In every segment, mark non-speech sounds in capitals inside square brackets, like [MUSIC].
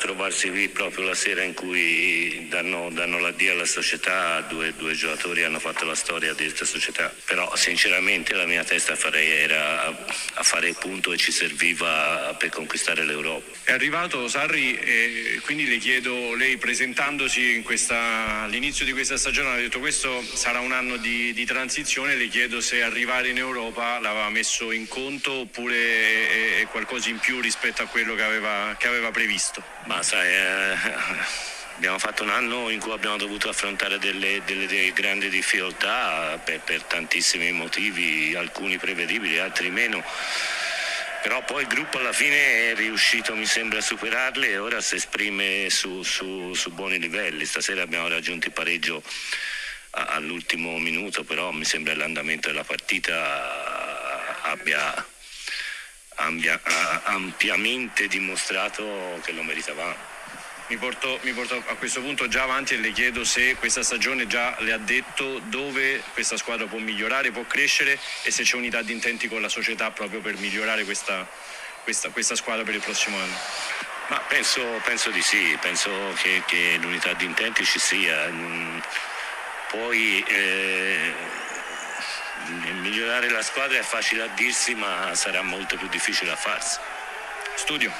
trovarsi qui proprio la sera in cui danno, danno l'addio alla società, due, due, giocatori hanno fatto la storia di questa società, però sinceramente la mia testa farei, era a fare il punto e ci serviva per conquistare l'Europa. È arrivato Sarri e quindi le chiedo, lei presentandosi questa, all'inizio di questa stagione ha detto questo sarà un anno di, di transizione, le chiedo se arrivare in Europa l'aveva messo in conto oppure è, è qualcosa in più rispetto a quello che aveva, che aveva previsto. Ma sai, eh, abbiamo fatto un anno in cui abbiamo dovuto affrontare delle, delle, delle grandi difficoltà per, per, tantissimi motivi, alcuni prevedibili, altri meno. Però poi il gruppo alla fine è riuscito, mi sembra, a superarle e ora si esprime su, su, su buoni livelli. Stasera abbiamo raggiunto il pareggio all'ultimo minuto, però mi sembra l'andamento della partita abbia abbia ampiamente dimostrato che lo meritavamo. Mi porto, mi porto, a questo punto già avanti e le chiedo se questa stagione già le ha detto dove questa squadra può migliorare, può crescere e se c'è unità di intenti con la società proprio per migliorare questa, questa, questa squadra per il prossimo anno. Ma penso, penso di sì, penso che, che, l'unità di intenti ci sia. Mm, poi eh, migliorare la squadra è facile a dirsi ma sarà molto più difficile a farsi. Studio.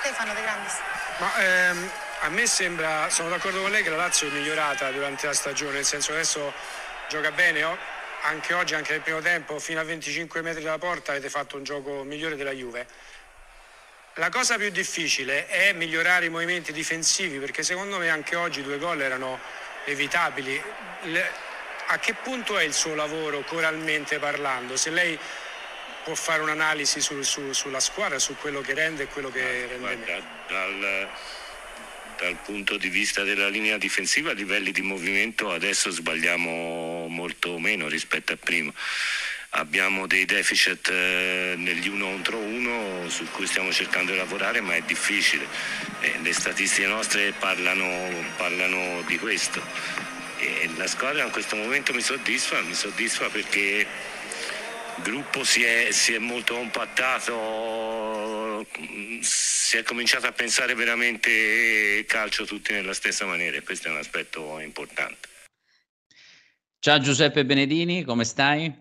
Stefano De Grandis. Ma ehm, a me sembra, sono d'accordo con lei che la Lazio è migliorata durante la stagione, nel senso che adesso gioca bene, oh? anche oggi, anche nel primo tempo, fino a 25 metri dalla porta avete fatto un gioco migliore della Juve. La cosa più difficile è migliorare i movimenti difensivi perché secondo me anche oggi due gol erano evitabili. Le a che punto è il suo lavoro coralmente parlando? Se lei può fare un'analisi su, su, sulla squadra, su quello che rende e quello che rende Guarda, dal, dal, punto di vista della linea difensiva a livelli di movimento adesso sbagliamo molto meno rispetto a prima. Abbiamo dei deficit eh, negli uno contro uno su cui stiamo cercando di lavorare ma è difficile. Eh, le statistiche nostre parlano, parlano di questo e la squadra in questo momento mi soddisfa, mi soddisfa perché il gruppo si è, si è molto compattato, si è cominciato a pensare veramente calcio tutti nella stessa maniera e questo è un aspetto importante. Ciao Giuseppe Benedini, come stai?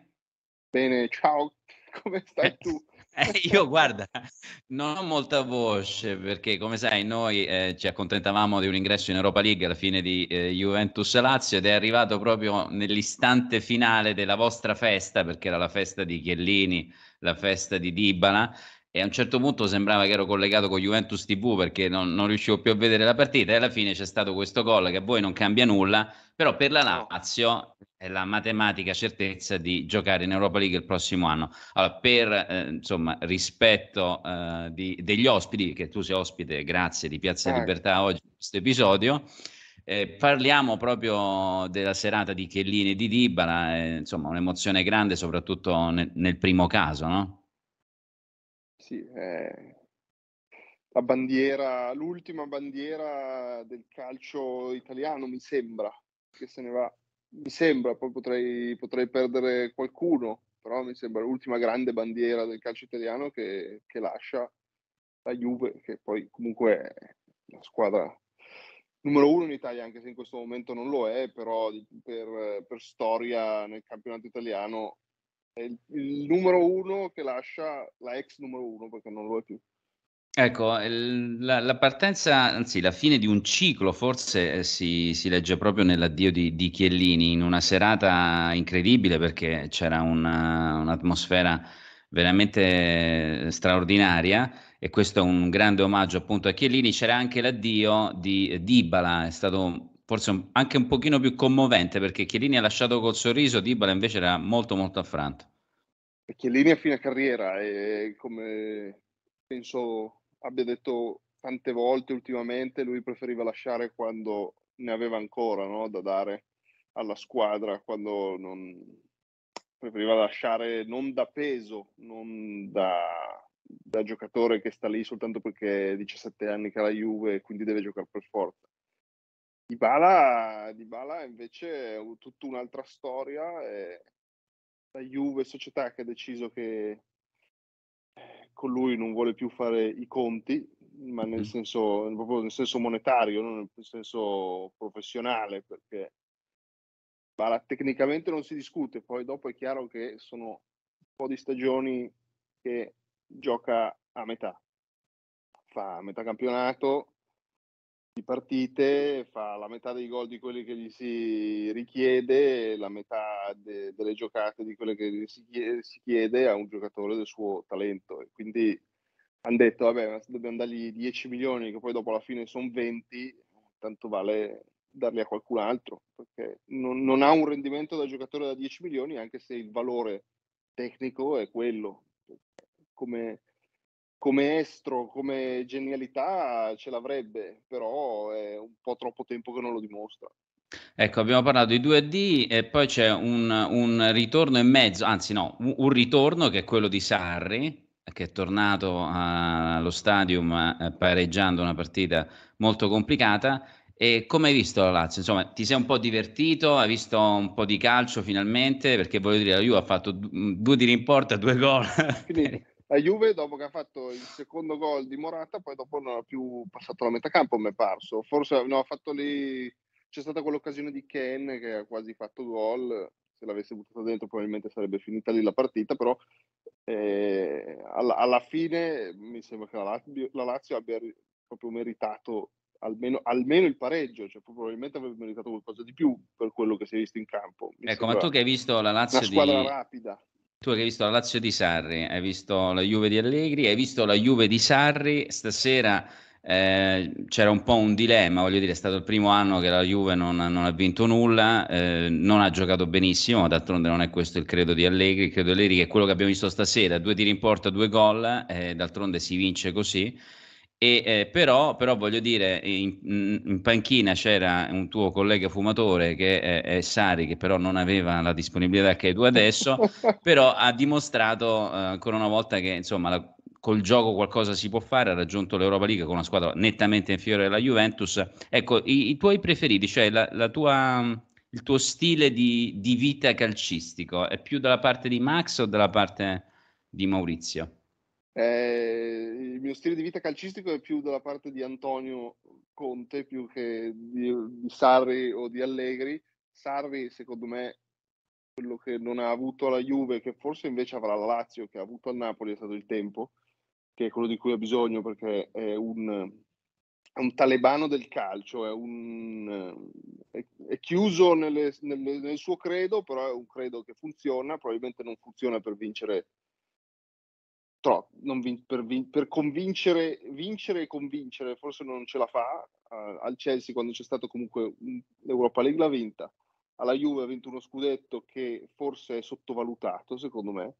Bene, ciao, [LAUGHS] come stai tu? Eh, io guarda, non ho molta voce perché come sai noi eh, ci accontentavamo di un ingresso in Europa League alla fine di eh, Juventus Lazio ed è arrivato proprio nell'istante finale della vostra festa perché era la festa di Chiellini, la festa di Dybala e a un certo punto sembrava che ero collegato con Juventus TV perché non, non riuscivo più a vedere la partita e alla fine c'è stato questo gol che a voi non cambia nulla, però per la Lazio è la matematica certezza di giocare in Europa League il prossimo anno. Allora, per eh, insomma, rispetto eh, di, degli ospiti, che tu sei ospite, grazie di Piazza eh. Libertà oggi in questo episodio, eh, parliamo proprio della serata di Chiellini e di Dibala, eh, insomma un'emozione grande soprattutto nel, nel primo caso, no? Sì, la bandiera, l'ultima bandiera del calcio italiano mi sembra che se ne va mi sembra, poi potrei, potrei, perdere qualcuno, però mi sembra l'ultima grande bandiera del calcio italiano che, che lascia la Juve, che poi comunque è la squadra numero uno in Italia, anche se in questo momento non lo è, però per, per storia nel campionato italiano è il, il numero uno che lascia la ex numero uno, perché non lo è più. Ecco, la la partenza anzi la fine di un ciclo forse, ehm, si si legge proprio nell'addio di di Chiellini, in una serata incredibile perché c'era una un'atmosfera veramente straordinaria e questo è un grande omaggio appunto a Chiellini. C'era anche l'addio di Dybala, è stato forse un anche un pochino più commovente perché Chiellini ha lasciato col sorriso, Dybala invece era molto, molto affranto. Chiellini a fine carriera e come penso abbia detto tante volte ultimamente, lui preferiva lasciare quando ne aveva ancora no, da dare alla squadra, quando non, preferiva lasciare non da peso, non da, da, giocatore che sta lì soltanto perché è 17 anni che ha la Juve e quindi deve giocare per forza. Di Bala, invece è tutta un'altra storia. È la Juve società che ha deciso che con lui non vuole più fare i conti, ma nel senso, proprio nel senso monetario, non nel senso professionale, perché ma, tecnicamente non si discute, poi dopo è chiaro che sono un po' di stagioni che gioca a metà, fa metà campionato di partite, fa la metà dei gol di quelli che gli si richiede, la metà de- delle giocate di quelle che gli si chiede, si chiede, a un giocatore del suo talento. E quindi hanno detto, vabbè, dobbiamo dargli 10 milioni, che poi dopo alla fine sono 20, tanto vale darli a qualcun altro, perché non, non ha un rendimento da giocatore da 10 milioni, anche se il valore tecnico è quello. Come, come estro, come genialità ce l'avrebbe, però è un po' troppo tempo che non lo dimostra. Ecco, abbiamo parlato di 2D e poi c'è un, un ritorno in mezzo, anzi no, un, un, ritorno che è quello di Sarri, che è tornato allo stadium eh, pareggiando una partita molto complicata. E come hai visto la Lazio? Insomma, ti sei un po' divertito? Hai visto un po' di calcio finalmente? Perché voglio dire, la Juve ha fatto due tiri in porta, due gol. Quindi [LAUGHS] la Juve dopo che ha fatto il secondo gol di Morata, poi dopo non ha più passato la metà campo, mi è parso. Forse no, ha fatto lì c'è stata quell'occasione di Ken che ha quasi fatto gol, se l'avesse buttato dentro probabilmente sarebbe finita lì la partita, però eh, alla, alla, fine mi sembra che la Lazio, la Lazio abbia proprio meritato almeno, almeno, il pareggio, cioè probabilmente avrebbe meritato qualcosa di più per quello che si è visto in campo. Mi ecco, ma tu che hai visto la Lazio una squadra di... rapida. Tu hai visto la Lazio di Sarri, hai visto la Juve di Allegri, hai visto la Juve di Sarri, stasera eh, c'era un po' un dilemma, voglio dire, è stato il primo anno che la Juve non, non ha vinto nulla, eh, non ha giocato benissimo, d'altronde non è questo il credo di Allegri, il credo di Allegri è quello che abbiamo visto stasera, due tiri in porta, due gol, eh, d'altronde si vince così. E, eh, però, però, voglio dire, in, in, panchina c'era un tuo collega fumatore che è, è, Sari, che però non aveva la disponibilità che hai tu adesso, [LAUGHS] però ha dimostrato eh, ancora una volta che insomma la, col gioco qualcosa si può fare, ha raggiunto l'Europa League con una squadra nettamente inferiore alla Juventus. Ecco, i, i tuoi preferiti, cioè la, la tua, il tuo stile di, di vita calcistico, è più dalla parte di Max o dalla parte di Maurizio? Eh, il mio stile di vita calcistico è più dalla parte di Antonio Conte più che di, di, Sarri o di Allegri. Sarri, secondo me, quello che non ha avuto la Juve, che forse invece avrà la Lazio, che ha avuto al Napoli, è stato il tempo, che è quello di cui ha bisogno perché è un, è un talebano del calcio, è, un, è, è chiuso nelle, nelle, nel suo credo, però è un credo che funziona, probabilmente non funziona per vincere troppo, vin- per, vin- per, convincere, vincere e convincere, forse non ce la fa. Uh, al Chelsea quando c'è stato comunque l'Europa League l'ha vinta, alla Juve ha vinto uno scudetto che forse è sottovalutato secondo me,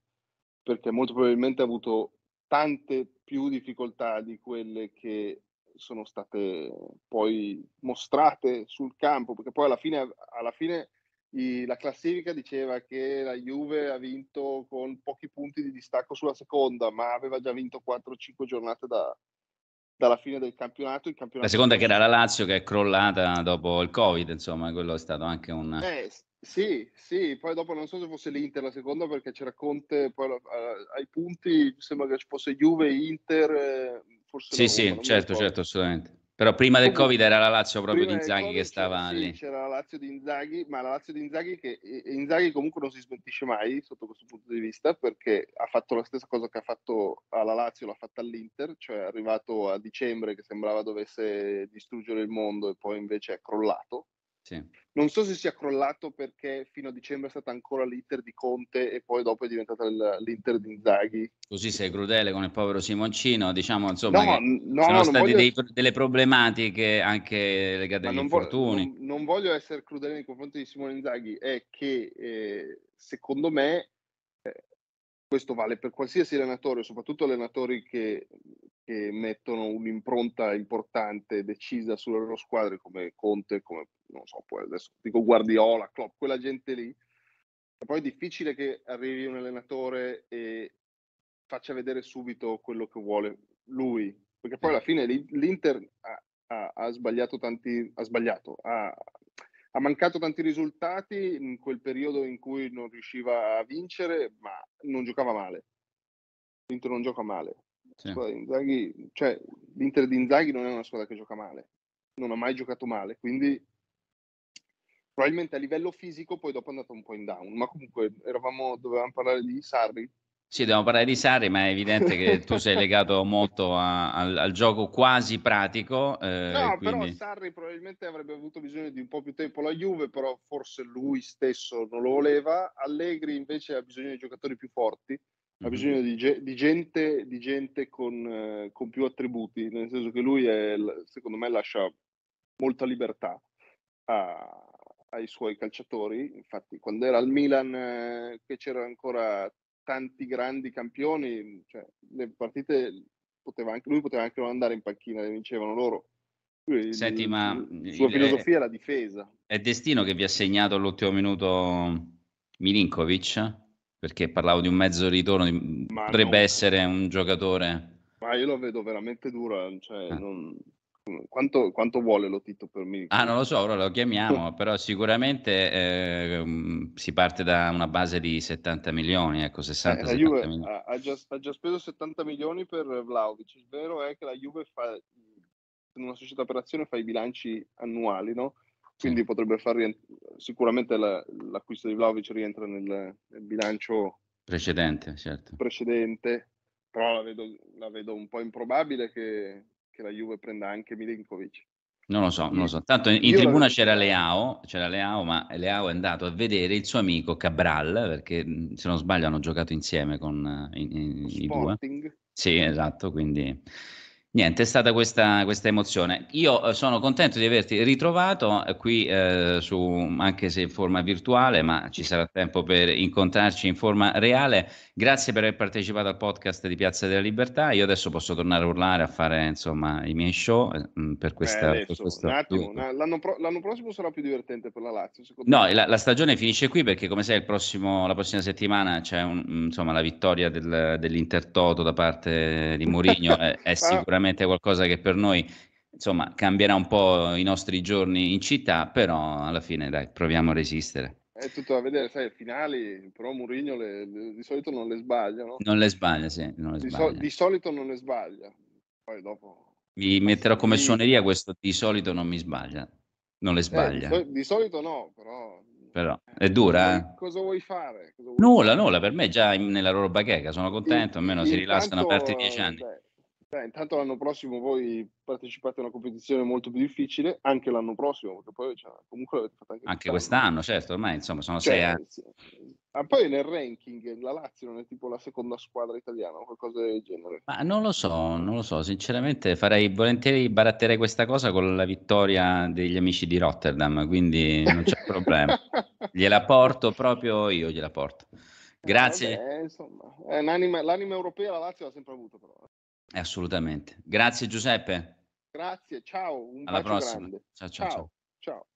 perché molto probabilmente ha avuto tante più difficoltà di quelle che sono state poi mostrate sul campo, perché poi alla fine, alla fine i, la classifica diceva che la Juve ha vinto con pochi punti di distacco sulla seconda, ma aveva già vinto 4-5 giornate da, dalla fine del campionato, campionato. La seconda che era la Lazio che è crollata dopo il Covid, insomma, quello è stato anche un... Eh, sì, sì, poi dopo non so se fosse l'Inter la seconda perché c'era Conte, poi uh, ai punti sembra che ci fosse Juve, Inter, eh, forse... Sì, sì, certo, certo, assolutamente. Però prima del Covid era la Lazio proprio di Inzaghi che stava lì. Sì, c'era la Lazio di Inzaghi, ma la Lazio di Inzaghi che Inzaghi comunque non si smentisce mai sotto questo punto di vista perché ha fatto la stessa cosa che ha fatto alla Lazio, l'ha fatta all'Inter, cioè è arrivato a dicembre che sembrava dovesse distruggere il mondo e poi invece è crollato sì. Non so se sia crollato perché fino a dicembre è stata ancora l'Inter di Conte e poi dopo è diventata l'Inter di Inzaghi. Così sei crudele con il povero Simoncino, diciamo insomma no, no, sono state voglio... dei, delle problematiche anche legate agli infortuni. Voglio, non, non, voglio essere crudele nei confronti di Simone Inzaghi, è che eh, secondo me eh, questo vale per qualsiasi allenatore, soprattutto allenatori che che mettono un'impronta importante, decisa sulle loro squadre come Conte, come non so, poi adesso dico Guardiola, Klopp, quella gente lì. E poi è difficile che arrivi un allenatore e faccia vedere subito quello che vuole lui, perché poi alla fine l'Inter ha, ha, ha sbagliato tanti, ha sbagliato, ha, ha mancato tanti risultati in quel periodo in cui non riusciva a vincere, ma non giocava male. L'Inter non gioca male Sì. Inzaghi, cioè, L'Inter di Inzaghi non è una squadra che gioca male, non ha mai giocato male, quindi probabilmente a livello fisico poi dopo è andato un po' in down, ma comunque eravamo, dovevamo parlare di Sarri. Sì, dobbiamo parlare di Sarri, ma è evidente che tu sei legato molto a, al, al, gioco quasi pratico. Eh, no, quindi... però Sarri probabilmente avrebbe avuto bisogno di un po' più tempo la Juve, però forse lui stesso non lo voleva. Allegri invece ha bisogno di giocatori più forti, ha bisogno di, di, gente, di gente con, eh, con, più attributi, nel senso che lui è, secondo me lascia molta libertà a, ai suoi calciatori. Infatti, quando era al Milan, eh, che c'erano ancora tanti grandi campioni, cioè, le partite poteva anche, lui poteva anche non andare in panchina, le vincevano loro. Lui, Senti, il, ma la sua filosofia è la difesa. È destino che vi ha segnato all'ultimo minuto Milinkovic? Perché parlavo di un mezzo ritorno, potrebbe no. essere un giocatore. Ma io lo vedo veramente duro, cioè, ah. non, quanto, quanto, vuole lo Tito per me? Ah, non lo so, ora lo chiamiamo, [LAUGHS] però sicuramente eh, si parte da una base di 70 milioni, ecco, 60 eh, la Juve milioni. Ha, ha, già, ha, già, speso 70 milioni per Vlaovic. Il vero è che la Juve fa, in una società per azione fa i bilanci annuali, no? Quindi sì. potrebbe far rientrare, sicuramente la, l'acquisto di Vlaovic rientra nel, nel bilancio precedente, certo. precedente, però la vedo, la vedo un po' improbabile che che la Juve prenda anche Milinkovic. Non lo so, non lo so. Tanto in, in tribuna c'era Leao, c'era Leao, ma Leao è andato a vedere il suo amico Cabral, perché se non sbaglio hanno giocato insieme con in, in, i due. Sì, esatto, quindi Niente, è stata questa, questa emozione. Io eh, sono contento di averti ritrovato eh, qui, eh, su, anche se in forma virtuale, ma ci sarà tempo per incontrarci in forma reale. Grazie per aver partecipato al podcast di Piazza della Libertà. Io adesso posso tornare a urlare, a fare insomma i miei show eh, per questa. Eh, adesso, per un attimo, l'anno, pro- l'anno, prossimo sarà più divertente per la Lazio. No, la, la, stagione finisce qui perché, come sai, prossimo, la prossima settimana c'è un, insomma, la vittoria del, dell'Intertoto da parte di Mourinho. è, è [LAUGHS] sicuramente sicuramente qualcosa che per noi insomma cambierà un po' i nostri giorni in città, però alla fine dai, proviamo a resistere. È tutto da vedere, sai, finali, però Mourinho le, le, di solito non le sbaglia, no? Non le sbaglia, sì, le di, sbaglia. So, di, solito non le sbaglia. Poi dopo... Mi metterò come suoneria questo di solito non mi sbaglia. Non le sbaglia. Eh, di, solito no, però... Però è dura, eh? Cosa vuoi fare? Cosa vuoi nulla, fare? nulla, per me già nella loro bacheca, sono contento, almeno si rilassano per altri dieci anni. Beh, Beh, intanto l'anno prossimo voi partecipate a una competizione molto più difficile, anche l'anno prossimo, perché poi cioè, comunque l'avete fatto anche, anche quest'anno. certo, ormai insomma sono cioè, sei anni. Sì. Ah, poi nel ranking la Lazio non è tipo la seconda squadra italiana o qualcosa del genere. Ma non lo so, non lo so, sinceramente farei volentieri baratterei questa cosa con la vittoria degli amici di Rotterdam, quindi non c'è problema. [LAUGHS] gliela porto proprio io, gliela porto. Eh, Grazie. Eh, vabbè, insomma, l'anima, l'anima europea la Lazio l'ha sempre avuto però. Assolutamente. Grazie Giuseppe. Grazie, ciao. Un Alla prossima. Ciao, ciao, ciao. ciao.